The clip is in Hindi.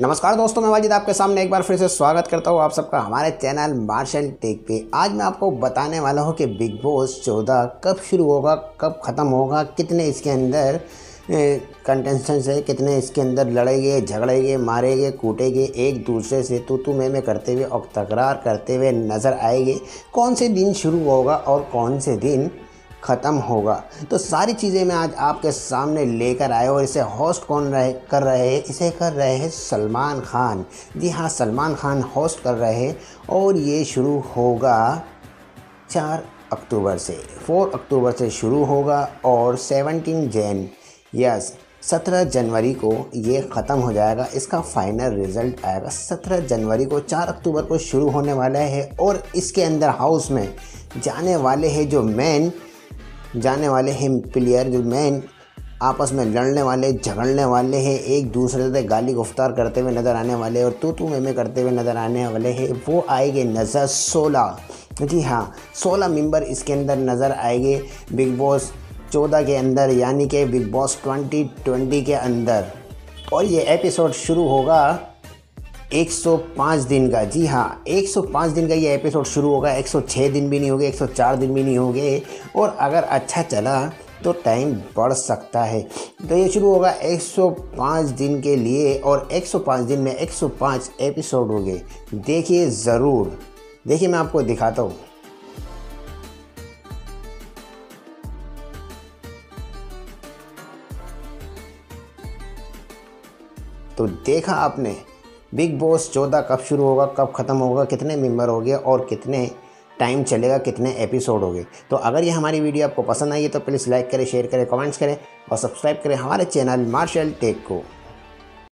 नमस्कार दोस्तों, मैं वाजिद आपके सामने एक बार फिर से स्वागत करता हूँ आप सबका हमारे चैनल मार्शल टेक पे। आज मैं आपको बताने वाला हूँ कि बिग बॉस चौदह कब शुरू होगा, कब ख़त्म होगा, कितने इसके अंदर कंटेस्टेंट्स है, कितने इसके अंदर लड़ेंगे, झगड़ेंगे, मारेंगे, कूटेंगे, एक दूसरे से तो तू मैं में करते हुए और तकरार करते हुए नज़र आएँगे। कौन से दिन शुरू होगा और कौन से दिन ख़त्म होगा। तो सारी चीज़ें मैं आज आपके सामने लेकर आए और इसे होस्ट कौन रहे, कर रहे हैं? इसे कर रहे हैं सलमान खान। जी हाँ सलमान खान होस्ट कर रहे हैं और ये शुरू होगा चार अक्टूबर से। फोर अक्टूबर से शुरू होगा और सेवनटीन जैन यस सत्रह जनवरी को ये ख़त्म हो जाएगा। इसका फाइनल रिज़ल्ट आएगा। सत्रह जनवरी को, चार अक्टूबर को शुरू होने वाला है और इसके अंदर हाउस में जाने वाले हैं जो मेन जाने वाले हैं प्लेयर जो मैन आपस में लड़ने वाले, झगड़ने वाले हैं, एक दूसरे से गाली गुफ्तार करते हुए नज़र आने वाले और तू तू में करते हुए नज़र आने वाले हैं। वो आएँगे नज़र सोलह। जी हाँ सोलह मेंबर इसके अंदर नज़र आएँगे बिग बॉस चौदह के अंदर, यानी कि बिग बॉस ट्वेंटी ट्वेंटी के अंदर। और ये एपिसोड शुरू होगा 105 दिन का। जी हाँ 105 दिन का ये एपिसोड शुरू होगा 106 दिन भी नहीं होंगे 104 दिन भी नहीं होंगे। और अगर अच्छा चला तो टाइम बढ़ सकता है। तो ये शुरू होगा 105 दिन के लिए और 105 दिन में 105 एपिसोड हो गए देखिए ज़रूर। देखिए मैं आपको दिखाता हूँ। तो देखा आपने बिग बॉस चौदह कब शुरू होगा, कब ख़त्म होगा, कितने मेंबर हो गए और कितने टाइम चलेगा, कितने एपिसोड हो गए। तो अगर ये हमारी वीडियो आपको पसंद आई है तो प्लीज़ लाइक करें शेयर करें कमेंट्स करें और सब्सक्राइब करें हमारे चैनल मार्शल टेक को।